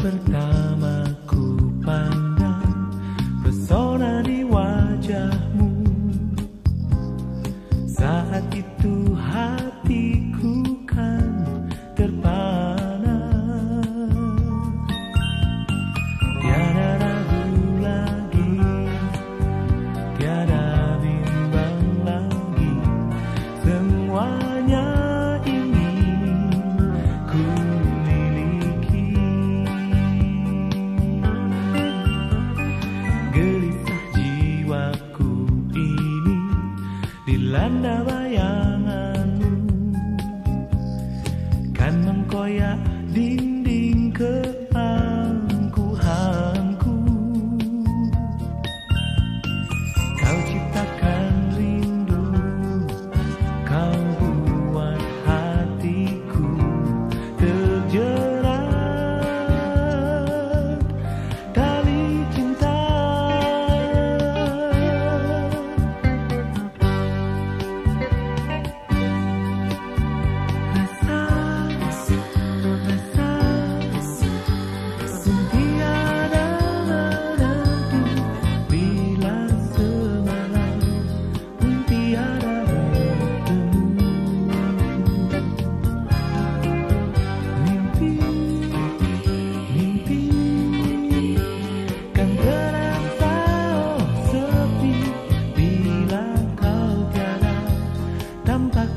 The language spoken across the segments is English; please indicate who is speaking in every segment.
Speaker 1: berkah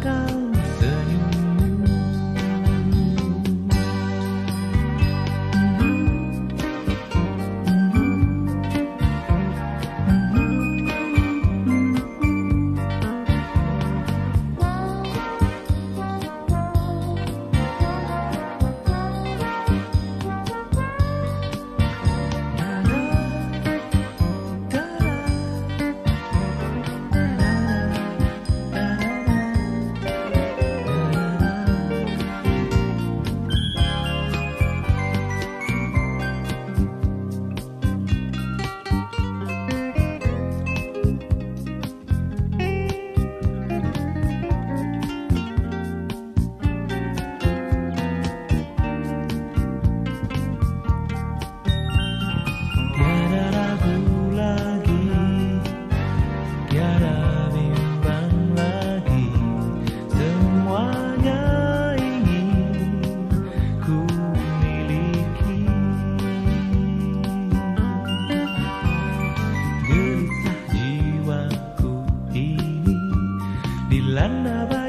Speaker 1: belakang கண்ணவா